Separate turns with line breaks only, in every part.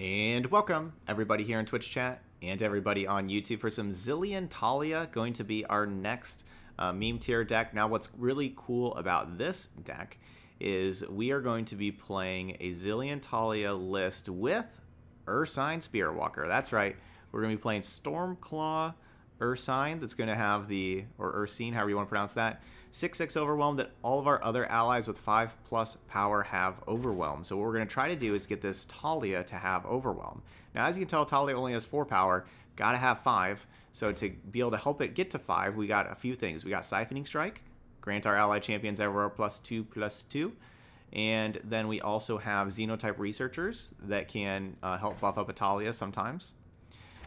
And welcome, everybody here in Twitch chat and everybody on YouTube for some Zilean Taliyah, going to be our next uh, meme tier deck. Now, what's really cool about this deck is we are going to be playing a Zilean Taliyah list with Ursine Spiritwalker. That's right, we're going to be playing Stormclaw Ursine, that's going to have the, or Ursine, however you want to pronounce that, 6-6 Overwhelm that all of our other allies with 5 plus power have Overwhelm. So what we're going to try to do is get this Taliyah to have Overwhelm. Now as you can tell, Taliyah only has 4 power, gotta have 5. So to be able to help it get to 5, we got a few things. We got Siphoning Strike, grant our allied champions Aurora plus 2 plus 2. And then we also have Xenotype Researchers that can uh, help buff up Italia sometimes.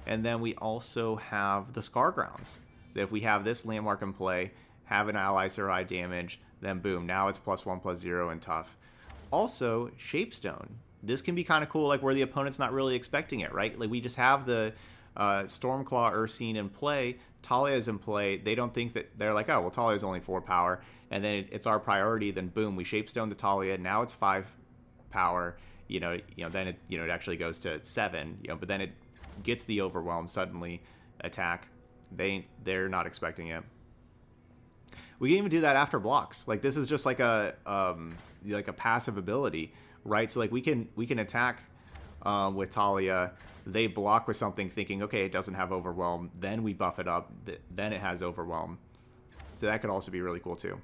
And then we also have the Scar Grounds. If we have this landmark in play, have an ally survive damage, then boom, now it's plus one, plus zero, and tough. Also, Shapestone. This can be kind of cool, like where the opponent's not really expecting it, right? Like we just have the uh, Stormclaw Ursine in play, Taliyah is in play. They don't think that they're like, oh, well, Taliyah's only four power, and then it, it's our priority. Then boom, we Shapestone the Taliyah. Now it's five power. You know, you know, then it you know it actually goes to seven. You know, but then it gets the overwhelm suddenly attack. They they're not expecting it. We can even do that after blocks. Like this is just like a um, like a passive ability, right? So like we can we can attack um, with Taliyah. They block with something, thinking, okay, it doesn't have overwhelm. Then we buff it up. Then it has overwhelm. So that could also be really cool too.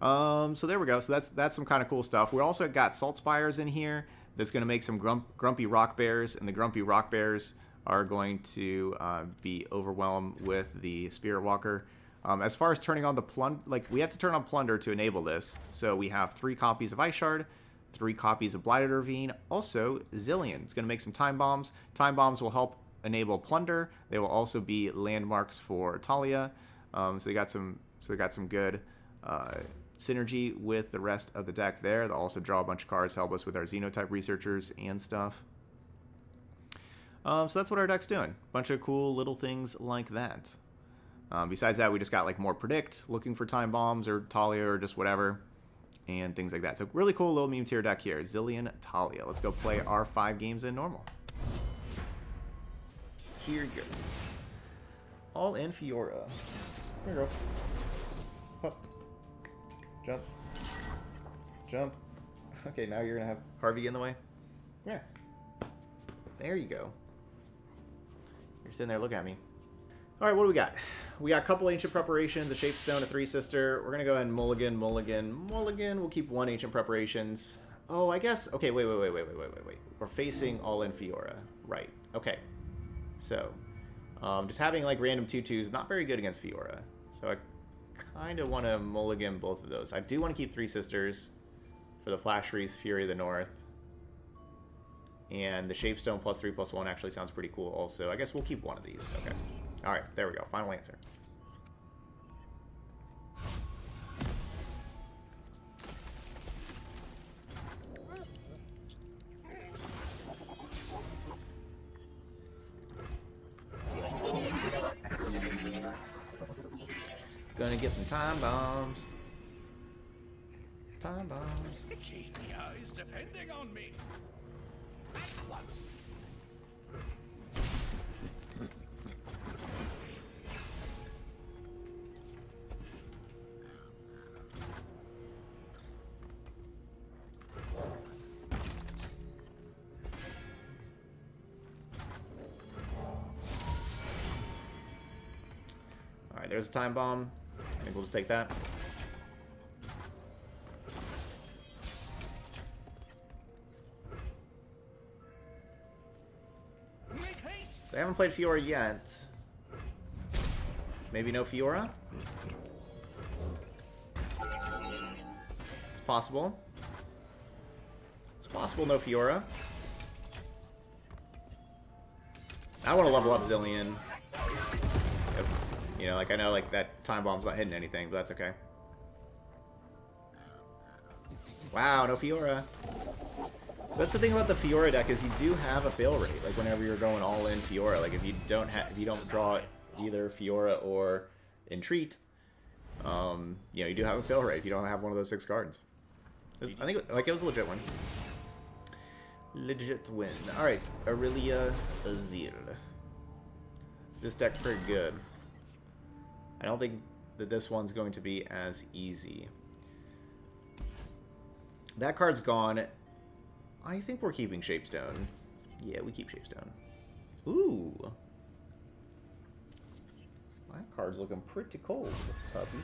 Um, so there we go. So that's that's some kind of cool stuff. We also got Salt Spires in here. That's going to make some grump, grumpy rock bears, and the grumpy rock bears are going to uh, be overwhelmed with the Spirit Walker. Um, as far as turning on the plunder, like we have to turn on plunder to enable this. So we have three copies of Ice Shard, three copies of Blighted Ravine, also Zilean. It's going to make some time bombs. Time bombs will help enable plunder. They will also be landmarks for Taliyah. Um, so they got some. So they got some good uh, synergy with the rest of the deck there. They'll also draw a bunch of cards, help us with our Xenotype researchers and stuff. Um, so that's what our deck's doing. Bunch of cool little things like that. Um, besides that, we just got like more predict, looking for time bombs or Taliyah or just whatever, and things like that. So really cool little meme tier deck here, Zilean Taliyah. Let's go play our five games in normal. Here you go. All in Fiora. Here you go. Jump. Jump. Okay, now you're gonna have Harvey in the way. Yeah. There you go. You're sitting there looking at me. All right, what do we got? We got a couple ancient preparations, a shapestone, a three sister. We're gonna go ahead and mulligan, mulligan, mulligan. We'll keep one ancient preparations. Oh, I guess. Okay, wait, wait, wait, wait, wait, wait, wait, wait. We're facing all in Fiora, right? Okay. So, um, just having like random two twos not very good against Fiora. So I kind of want to mulligan both of those. I do want to keep three sisters for the Flash Freeze, Fury of the North. And the Shapestone plus three plus one actually sounds pretty cool also. I guess we'll keep one of these. Okay. Alright, there we go. Final answer. Get some time bombs. Time bombs.
Kenya is depending on me. At once.
Alright, there's a time bomb. I think we'll just take that. So I haven't played Fiora yet. Maybe no Fiora? It's possible. It's possible no Fiora. I want to level up Zilean. You know, like I know like that time bomb's not hitting anything, but that's okay. Wow, no Fiora. So that's the thing about the Fiora deck is you do have a fail rate. Like whenever you're going all in Fiora, like if you don't have, if you don't draw either Fiora or Entreat, um, you know you do have a fail rate if you don't have one of those six cards. Was- I think like it was a legit one. Legit win. Alright, Irelia Azir. This deck pretty good. I don't think that this one's going to be as easy. That card's gone. I think we're keeping Shapestone. Yeah, we keep Shapestone. Ooh. That card's looking pretty cold, puppy.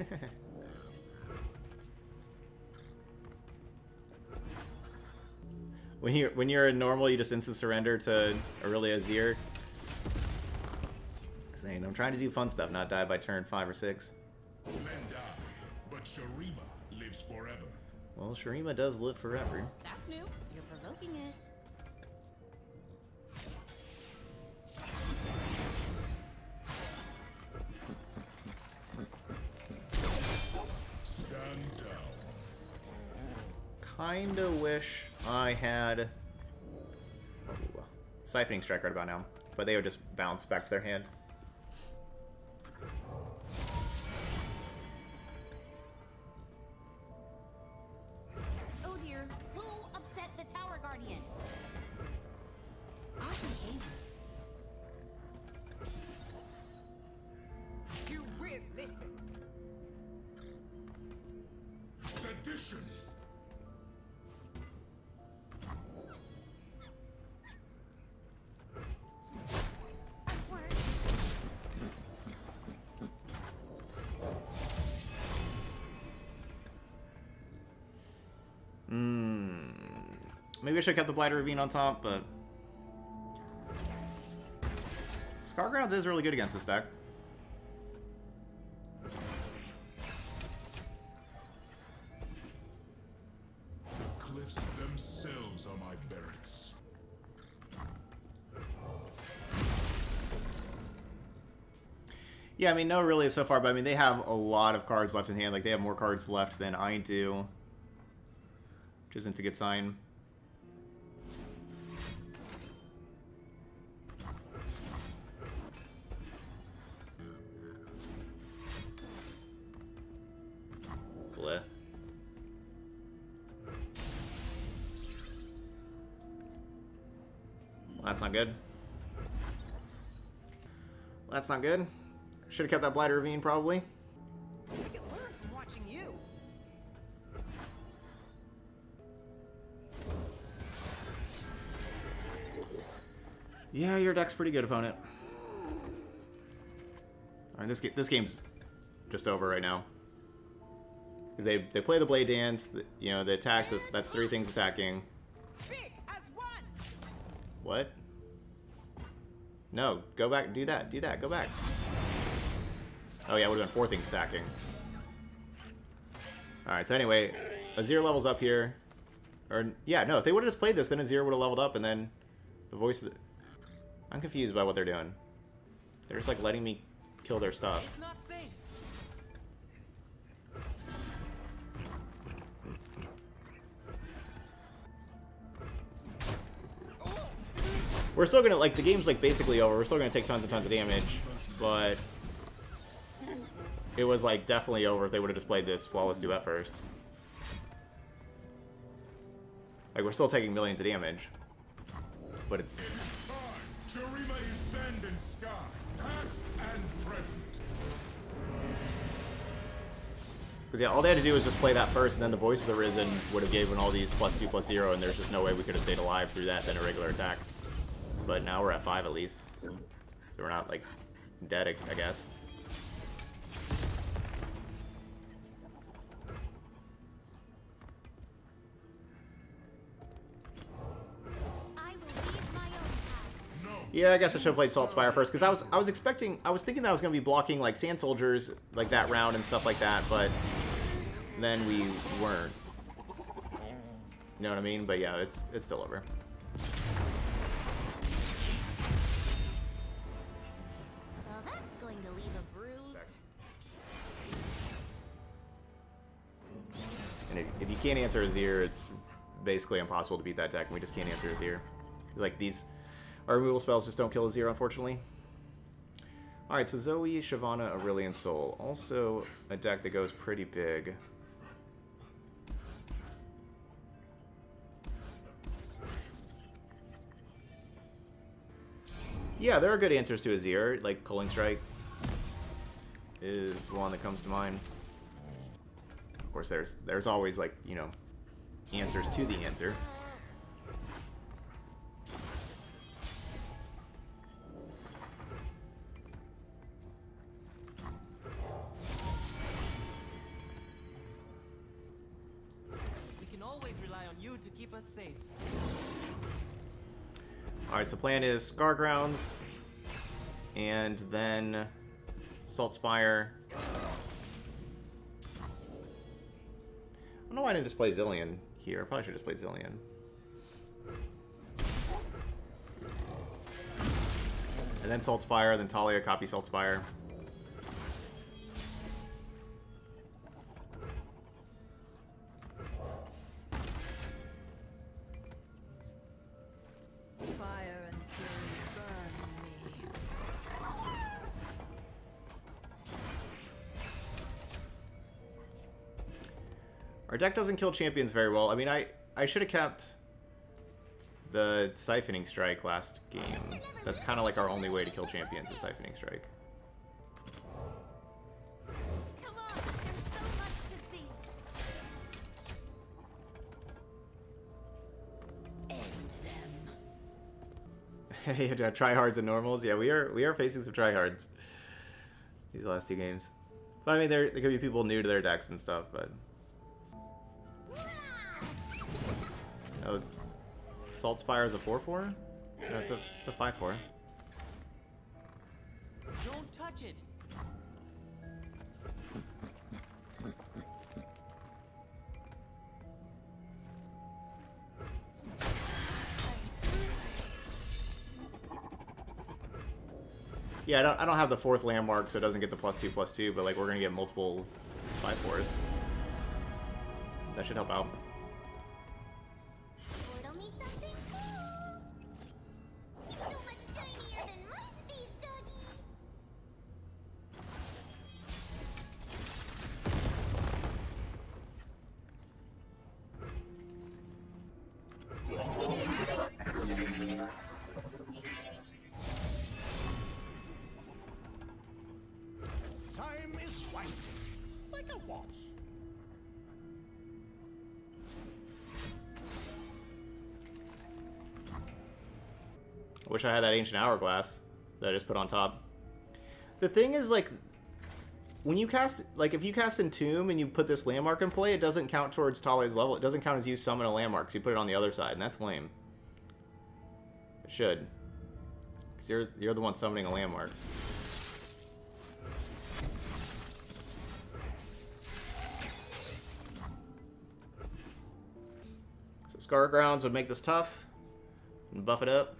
when you're when you're a normal, you just instant surrender to Irelia Azir. Saying I'm trying to do fun stuff, not die by turn five or six.
Men die, but Shurima lives forever.
Well, Shurima does live forever.
That's new.
Had Ooh, Siphoning Strike right about now, but they would just bounce back to their hand.
Oh dear. Who upset the Tower Guardian? Our.
You will listen.
Sedition.
Maybe I should have kept the Blighted Ravine on top, but... Scargrounds is really good against this deck.
Cliffs themselves are my barracks.
Yeah, I mean, no really so far, but I mean, they have a lot of cards left in hand. Like, they have more cards left than I do. Which isn't a good sign. Well, that's not good. Well, that's not good. Should have kept that Blighted Ravine, probably. Yeah, your deck's pretty good, opponent. Alright, this, this game's just over right now. They, they play the Blade Dance, the, you know, the attacks, that's, that's three things attacking. What? No, go back, do that, do that, go back. Oh yeah, would have been four things stacking. Alright, so anyway, Azir levels up here. Or, yeah, no, if they would have just played this, then Azir would have leveled up, and then the voice the... I'm confused by what they're doing. They're just, like, letting me kill their stuff. We're still gonna, like, the game's, like, basically over. We're still gonna take tons and tons of damage, but... It was, like, definitely over if they would have just played this Flawless Duet first. Like, we're still taking millions of damage. But it's... Because, yeah, all they had to do was just play that first, and then the Voice of the Risen would have given all these plus 2, plus 0, and there's just no way we could have stayed alive through that than a regular attack. But now we're at 5 at least. So we're not, like, dead, I- guess. Yeah, I guess I should have played Salt Spire first, because I was I was expecting, I was thinking that I was going to be blocking, like, Sand Soldiers, like, that round and stuff like that, but then we weren't. You know what I mean? But yeah, it's it's still over. Can't answer Azir, it's basically impossible to beat that deck, and we just can't answer Azir. Like, these... Our removal spells just don't kill Azir, unfortunately. Alright, so Zoe, Shyvana, Aurelion Soul. Also a deck that goes pretty big. Yeah, there are good answers to Azir, like Culling Strike is one that comes to mind. Course, there's there's always like you know answers to the answer.
We can always rely on you to keep us safe.
Alright, so plan is Scar Grounds, and then Salt Spire. I didn't just play Zilean here. I probably should have just played Zilean. And then Salt Spire, then Taliyah, copy Salt Our deck doesn't kill champions very well. I mean, I, I should have kept the Siphoning Strike last game. That's kind of like our only way to kill champions is Siphoning Strike. Hey, tryhards and normals. Yeah, we are we are facing some tryhards these last two games. But I mean, there there could be people new to their decks and stuff. But Salt Spire is a four four. No, it's a it's a five four.
Don't touch it.
Yeah, I don't I don't have the fourth landmark, so it doesn't get the plus two plus two. But like we're gonna get multiple five fours. That should help out. Wish I had that ancient hourglass that I just put on top. The thing is, like, when you cast, like, if you cast Entomb and you put this landmark in play, it doesn't count towards Taliyah's level. It doesn't count as you summon a landmark, because you put it on the other side, and that's lame. It should. Because you're, you're the one summoning a landmark. So Scar Grounds would make this tough. And buff it up.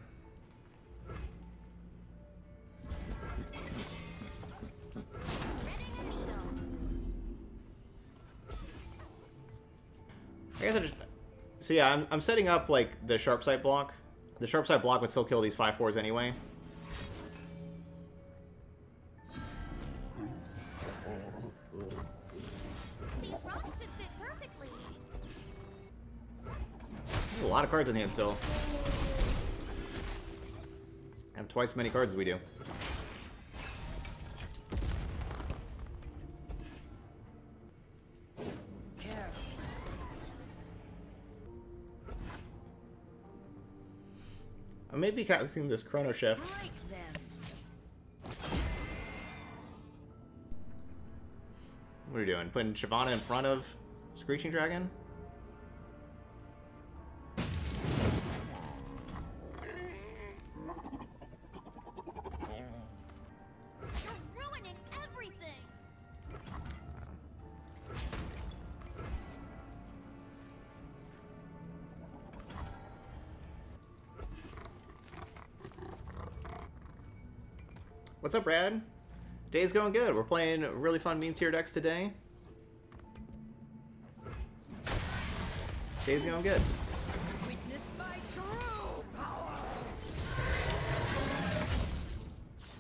So yeah, I'm, I'm setting up, like, the Sharp Sight block. The Sharp Sight block would still kill these 5-4s anyway.
These rocks should fit perfectly.
A lot of cards in hand still. I have twice as many cards as we do. Be casting this Chrono Shift. What are you doing? Putting Shyvana in front of Screeching Dragon? What's up, Brad? Day's going good. We're playing really fun meme tier decks today. Day's going good.
Witness my true power.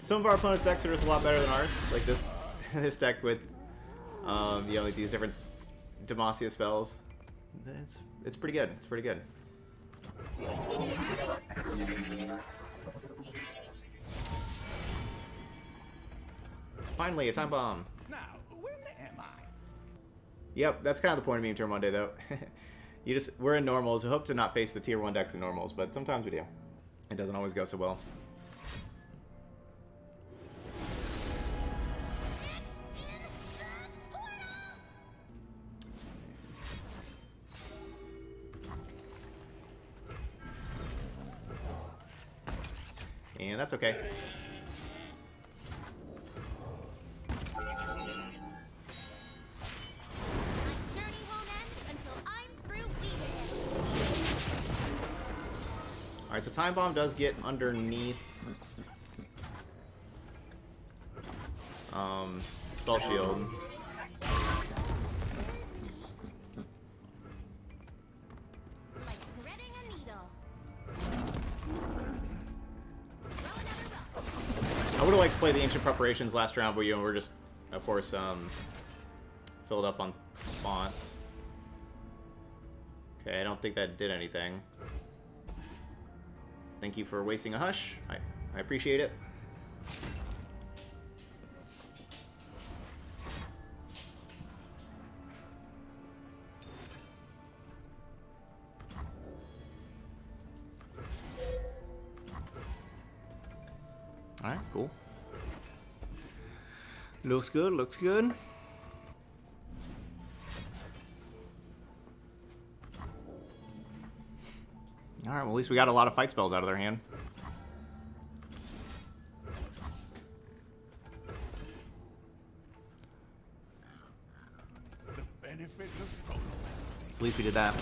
Some of our opponents' decks are just a lot better than ours. Like this, this deck with, um, you know, like these different Demacia spells. It's it's pretty good. It's pretty good. Finally, a time hmm. bomb.
Now, when am I?
Yep, that's kind of the point of Meme Turn Monday, though. you just we're in normals. We hope to not face the tier one decks in normals, but sometimes we do. It doesn't always go so well.
In the portal!
And that's okay. Alright, so Time Bomb does get underneath um, Spell Shield. I would have liked to play the Ancient Preparations last round, but you know, we're just, of course, um, filled up on spots. Okay, I don't think that did anything. Thank you for wasting a hush. I, I appreciate it. Alright, cool. Looks good, looks good. Least we got a lot of fight spells out of their hand. At least we did that.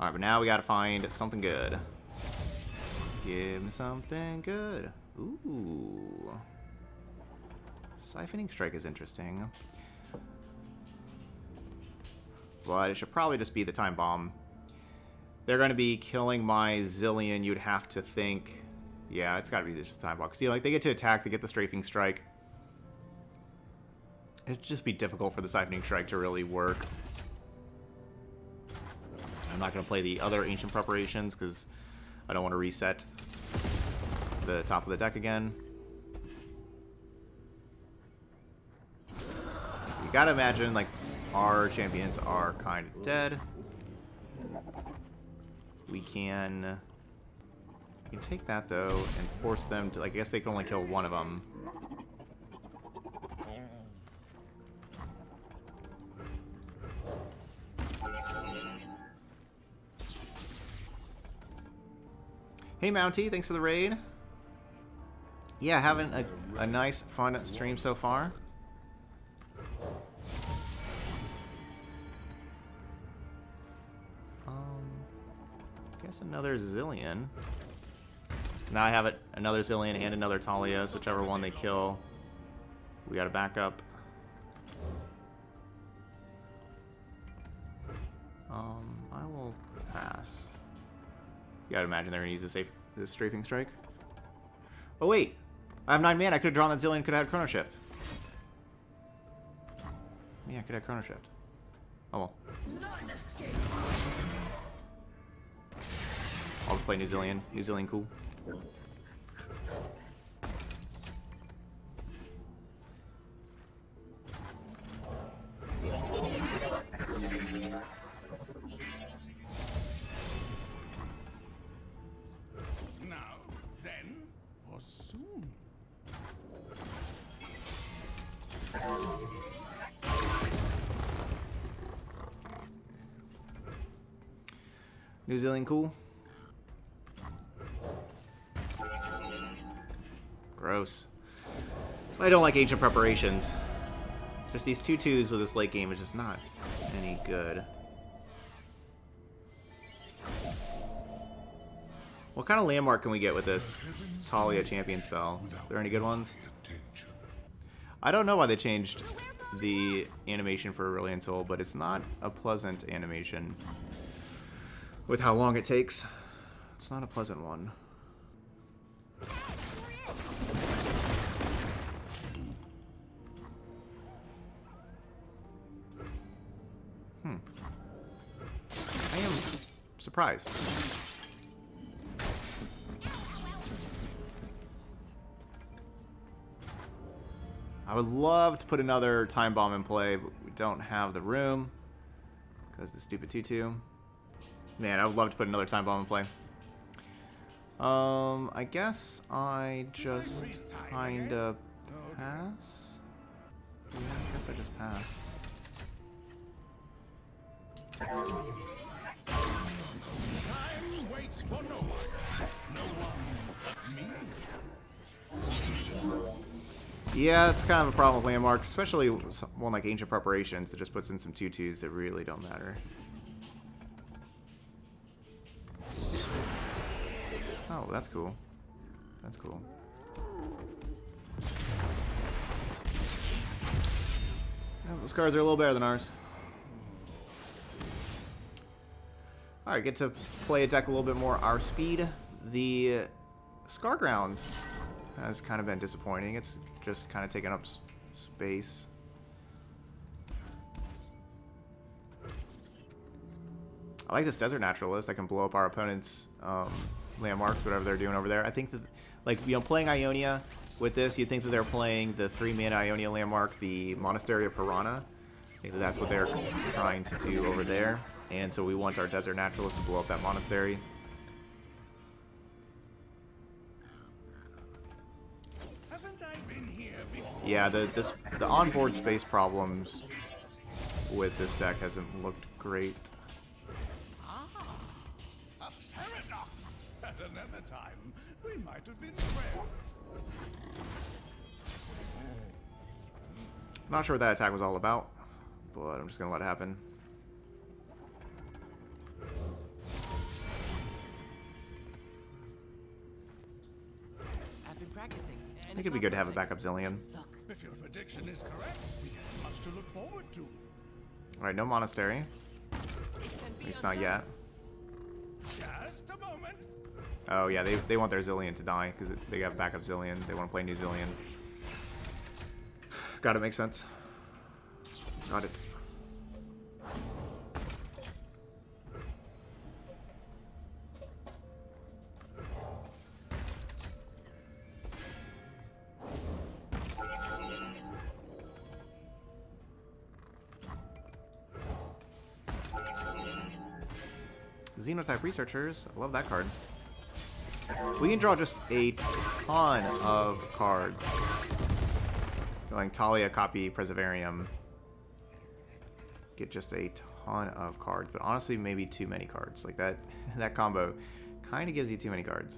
Alright, but now we gotta find something good. Give me something good. Ooh. Siphoning Strike is interesting. But it should probably just be the Time Bomb. They're going to be killing my Zilean, you'd have to think. Yeah, it's got to be just Time Bomb. See, like, they get to attack, they get the Strafing Strike. It'd just be difficult for the Siphoning Strike to really work. I'm not going to play the other Ancient Preparations, because I don't want to reset the top of the deck again. You gotta imagine, like, our champions are kind of dead. We can... We can take that, though, and force them to... Like, I guess they can only kill one of them. Hey, Mounty, thanks for the raid. Yeah, having a, a nice, fun stream so far. Another Zilean. Now I have it, another Zilean and another Taliyah, so whichever one they kill, we got a backup. Um, I will pass. You gotta imagine they're gonna use a safe, this strafing strike. Oh wait, I have nine man. I could have drawn that Zilean. Could have had Chrono Shift. Yeah, I could have Chrono Shift. Oh well. Play New Zealand. New Zealand cool.
Now, then, or soon.
New Zealand cool. Gross. I don't like ancient preparations. Just these two twos of this late game is just not any good. What kind of landmark can we get with this Taliyah champion spell? Are there any good ones? I don't know why they changed the animation for Aurelion Soul, but it's not a pleasant animation. With how long it takes, it's not a pleasant one. Surprised. I would love to put another time bomb in play, but we don't have the room because the stupid tutu. Man, I would love to put another time bomb in play. Um, I guess I just kind of pass. Yeah, I guess I just pass.
For no one. No one but me.
Yeah, it's kind of a problem with landmarks, especially one like Ancient Preparations that just puts in some tutus that really don't matter. Oh, that's cool. That's cool. Yeah, those cards are a little better than ours. Alright, get to play a deck a little bit more our speed. The Scargrounds has kind of been disappointing. It's just kind of taken up space. I like this Desert Naturalist that can blow up our opponent's um, landmarks, whatever they're doing over there. I think that, like, you know, playing Ionia with this, you'd think that they're playing the three mana Ionia landmark, the Monastery of Hirana. I think that that's what they're trying to do over there. And so we want our Desert Naturalist to blow up that monastery.
Haven't I been here before?
Yeah, the this the onboard space problems with this deck hasn't looked great.
Ah, a paradox. At another time, we might have been friends.
Not sure what that attack was all about, but I'm just gonna let it happen.
Practicing.
I think it'd be good to have a backup Zilean.
Look,
If your prediction is correct, we have much to look forward to.
Alright, no monastery. At least not yet.
Just a moment.
Oh yeah, they, they want their Zilean to die because they got backup Zilean. They want to play new Zilean. Got it, makes sense. Got it. Xenotype Researchers. I love that card. We can draw just a ton of cards. Going Taliyah, copy Preservarium. Get just a ton of cards, but honestly, maybe too many cards. Like that, that combo kind of gives you too many cards.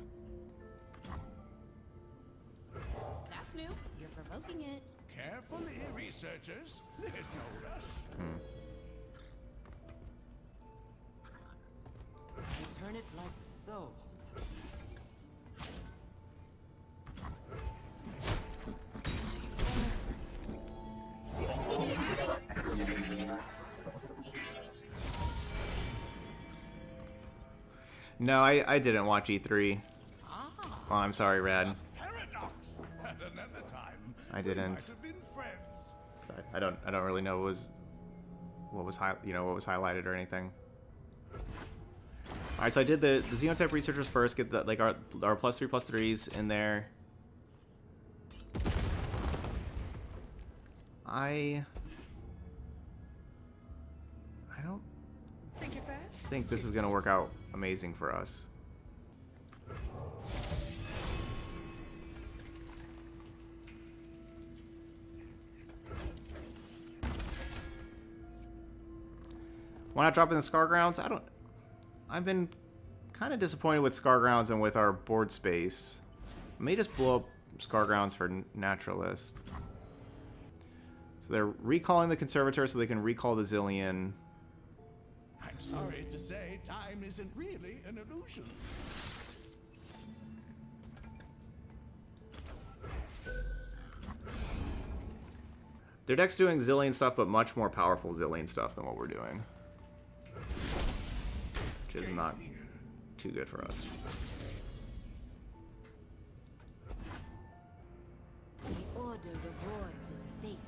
That's new. You're provoking it.
Carefully, researchers. There's no rush.
You turn it like so.
No, I, I didn't watch E3.
Ah,
Well, I'm sorry, Rad.
paradox. At another time,
I didn't.
been friends.
I, I don't I don't really know what was what was high, you know what was highlighted or anything. All right, so I did the the Xenotype researchers first. Get the like our our plus three plus threes in there. I I don't
Think fast?
think this is gonna work out amazing for us. Why not drop in the Scar Grounds? I don't. I've been kind of disappointed with Scar Grounds and with our board space. I may just blow up Scar Grounds for Naturalist. So they're recalling the Conservator so they can recall the Zilean.
I'm sorry to say time isn't really an illusion.
Their deck's doing Zilean stuff, but much more powerful Zilean stuff than what we're doing. Which is not too good for us.
The Order rewards its faithful.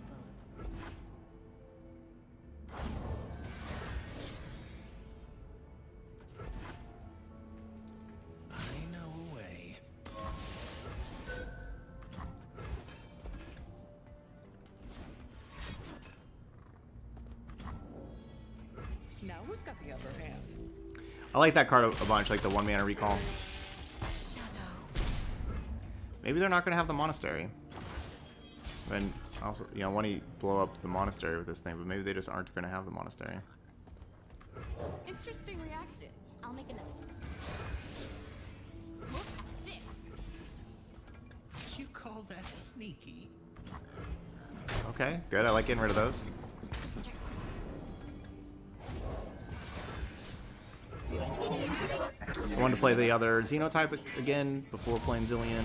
I know a way.
Now who's got the upper hand?
I like that card a, a bunch, like the one mana recall. Maybe they're not going to have the monastery. And also, you know, I want to blow up the monastery with this thing, but maybe they just aren't going to have the monastery.
Interesting reaction. I'll make a note. Look at this.
You call that sneaky?
Okay, good. I like getting rid of those. Wanted to play the other Xenotype again before playing Zilean.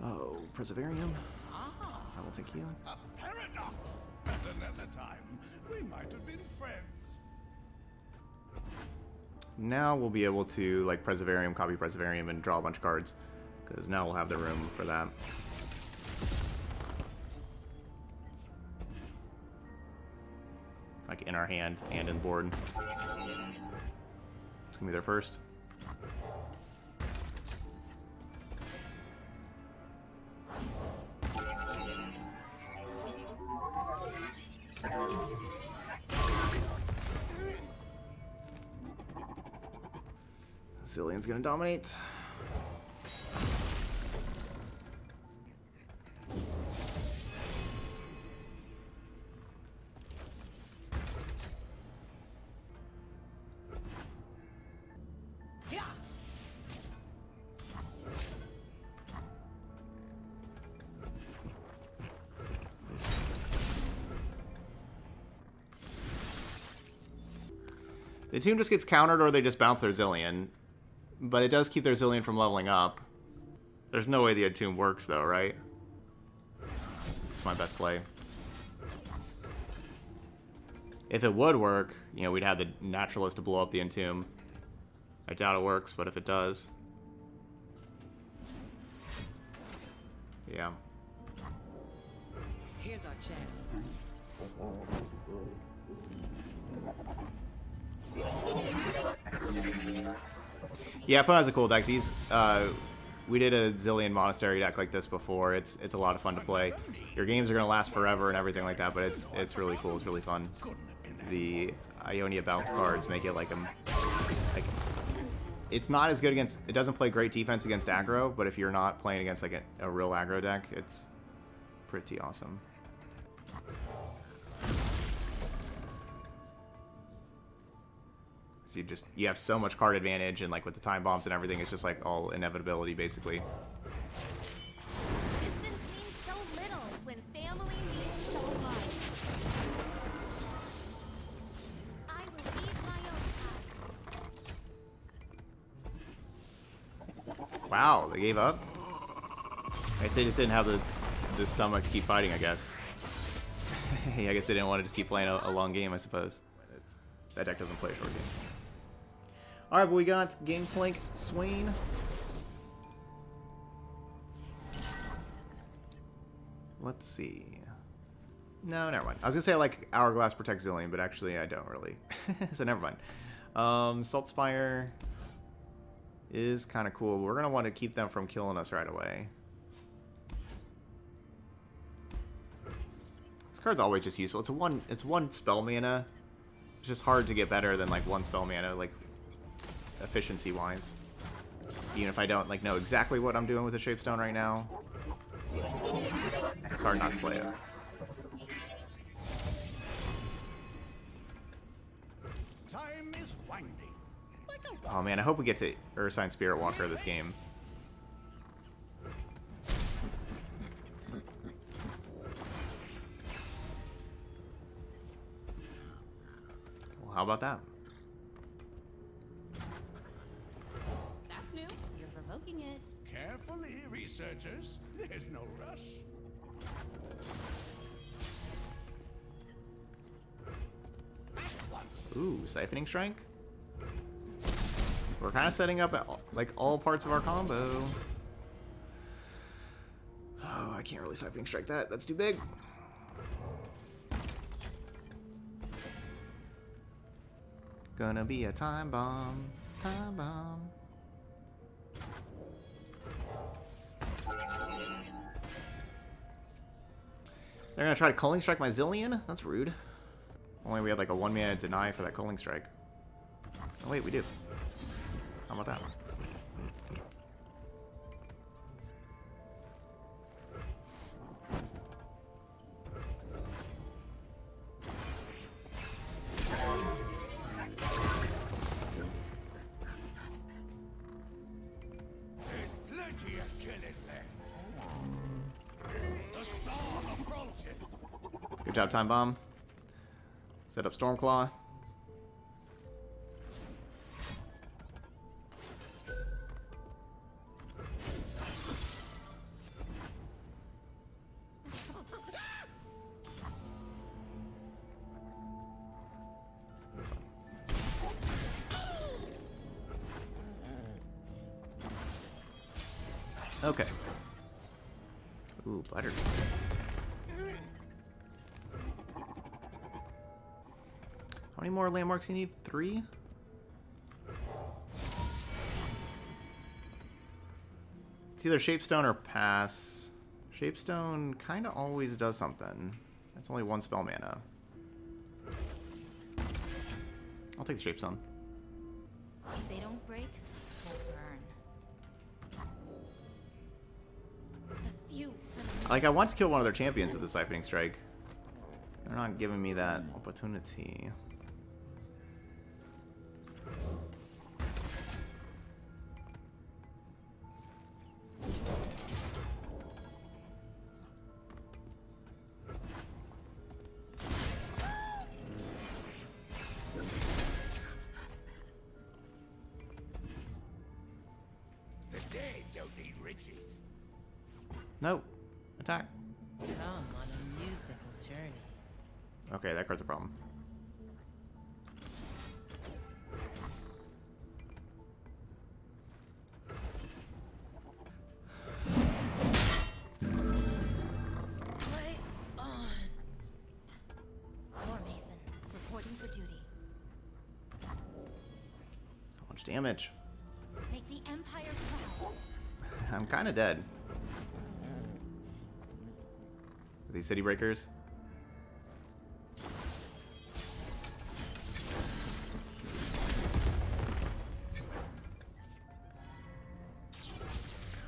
Oh, Preservarium. I will take you.
A paradox! At another time, we might have been friends.
Now we'll be able to, like, Preservarium, copy Preservarium, and draw a bunch of cards. Because now we'll have the room for that. Like, in our hand and in board. Gonna be there first. Zilean's gonna dominate. The team just gets countered or they just bounce their Zilean. But it does keep their Zilean from leveling up. There's no way the Attuned works though, right? It's my best play. If it would work, you know, we'd have the Naturalist to blow up the Entomb. I doubt it works, but if it does... Yeah.
Here's our chance.
Yeah, Pona has a cool deck. These, uh, we did a Zilean Monastery deck like this before. It's it's a lot of fun to play. Your games are gonna last forever and everything like that, but it's it's really cool. It's really fun. The Ionia bounce cards make it like a like. It's not as good against. It doesn't play great defense against aggro, but if you're not playing against like a, a real aggro deck, it's pretty awesome. So you just you have so much card advantage, and like with the time bombs and everything, it's just like all inevitability basically.
Distance means so little when family means so much. I will lead my own path.
Wow, they gave up. I guess they just didn't have the the stomach to keep fighting. I guess. I guess they didn't want to just keep playing a, a long game. I suppose. It's, that deck doesn't play a short game. All right, but we got Gangplank Swain. Let's see. No, never mind. I was gonna say I like Hourglass Protect Zilean, but actually I don't really. so never mind. Um, Salt Spire is kind of cool. We're gonna want to keep them from killing us right away. This card's always just useful. It's a one. It's one spell mana. It's just hard to get better than like one spell mana, like efficiency wise. Even if I don't like know exactly what I'm doing with the Shapestone right now, it's hard not to play it.
Time is winding.
Oh man, I hope we get to Ursine Spirit Walker this game. Well, how about that?
it.
Carefully, researchers. There's no rush.
Ooh, siphoning strike. We're kind of setting up uh, like all parts of our combo. Oh, I can't really siphoning strike that. That's too big. Gonna be a time bomb. Time bomb. They're gonna try to Culling Strike my Zilean? That's rude. Only we had like a one mana deny for that Culling Strike. Oh wait, we do. How about that?
There's
Good job, Time Bomb. Set up Stormclaw. More landmarks you need? Three? It's either Shapestone or Pass. Shapestone kind of always does something. That's only one spell mana. I'll take the Shapestone.
If they don't break, they'll burn. The few the
Like, I want to kill one of their champions with the Siphoning Strike. They're not giving me that opportunity.
Riches.
No. Attack.
Come on a musical journey.
Okay, that card's a problem. Kind of dead. Are these city breakers?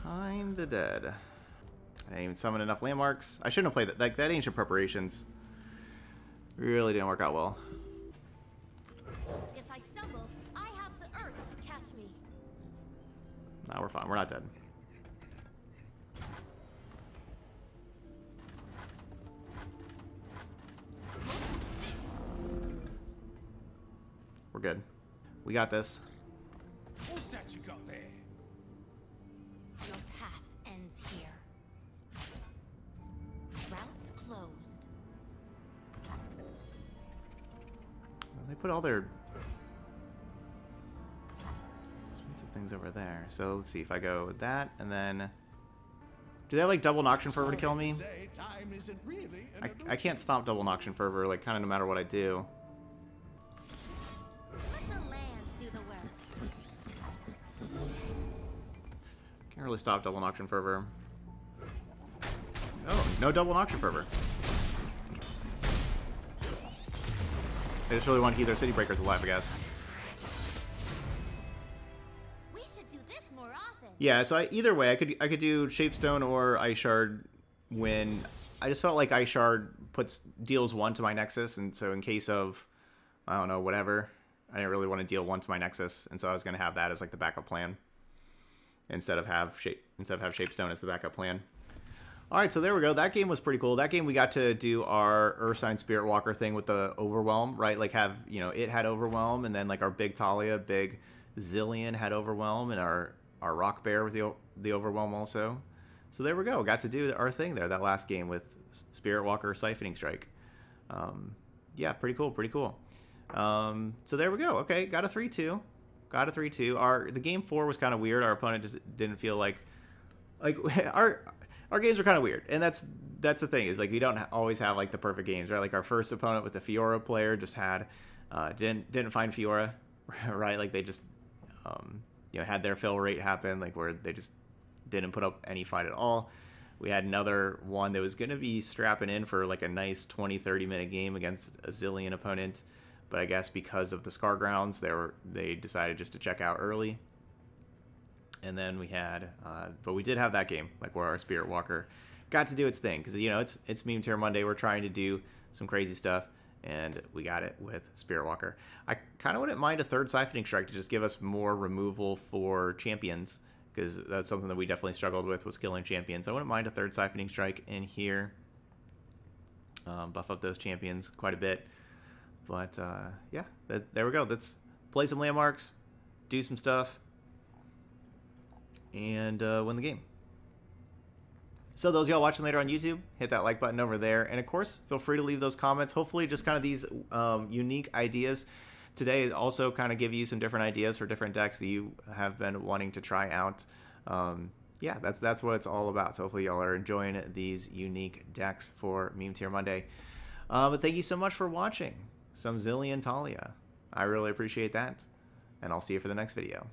Kinda dead. I didn't even summon enough landmarks. I shouldn't have played that. Like, that Ancient Preparations really didn't work out well.
If I stumble, I have the earth to catch me.
Nah, we're fine. We're not dead. Good. We got this.
What's that you got there?
Your path ends here. Routes closed.
Well, They put all their expensive things over there. So let's see if I go with that and then. Do they have like double Noxian Fervor to kill me?
Say time isn't really an
I, I can't stop double Noxian Fervor, like kind of no matter what I do. Can't really stop double Noxian Fervor. Oh, no double Noxian Fervor. I just really want to keep their City Breakers alive, I guess.
We should do this more often.
Yeah, so I, either way, I could I could do Shapestone or Ice Shard when I just felt like Ice Shard puts deals one to my Nexus, and so in case of I don't know whatever, I didn't really want to deal one to my Nexus, and so I was gonna have that as like the backup plan instead of have shape instead of have Shapestone as the backup plan. All right, so there we go. That game was pretty cool. That game we got to do our Ursine Spirit Walker thing with the Overwhelm, right? Like have you know it had Overwhelm, and then like our big Taliyah, big Zilean had Overwhelm, and our our Rock Bear with the the Overwhelm also. So there we go. Got to do our thing there that last game with Spirit Walker Siphoning Strike. Um, yeah, pretty cool, pretty cool. Um, so there we go. Okay, got a three two, got a three two. Our the game four was kind of weird. Our opponent just didn't feel like like our our games are kind of weird, and that's that's the thing is like we don't always have like the perfect games, right? Like our first opponent with the Fiora player just had uh, didn't didn't find Fiora, right? Like they just um, you know had their fill rate happen, like where they just didn't put up any fight at all. We had another one that was going to be strapping in for like a nice 20 30 minute game against a Zilean opponent, but I guess because of the Scargrounds, they were they decided just to check out early. And then we had, uh, but we did have that game, like where our Spirit Walker got to do its thing, because you know it's it's Meme Tier Monday. We're trying to do some crazy stuff, and we got it with Spirit Walker. I kind of wouldn't mind a third Siphoning Strike to just give us more removal for champions, because that's something that we definitely struggled with was killing champions. I wouldn't mind a third Siphoning Strike in here. Um, buff up those champions quite a bit. But uh, yeah, that, there we go. Let's play some landmarks, do some stuff, and uh, win the game. So those y'all watching later on YouTube, hit that like button over there, and of course, feel free to leave those comments. Hopefully, just kind of these um, unique ideas today also kind of give you some different ideas for different decks that you have been wanting to try out. Um, yeah, that's that's what it's all about. So hopefully, y'all are enjoying these unique decks for Meme Tier Monday. Uh, but thank you so much for watching some Zilean Taliyah. I really appreciate that, and I'll see you for the next video.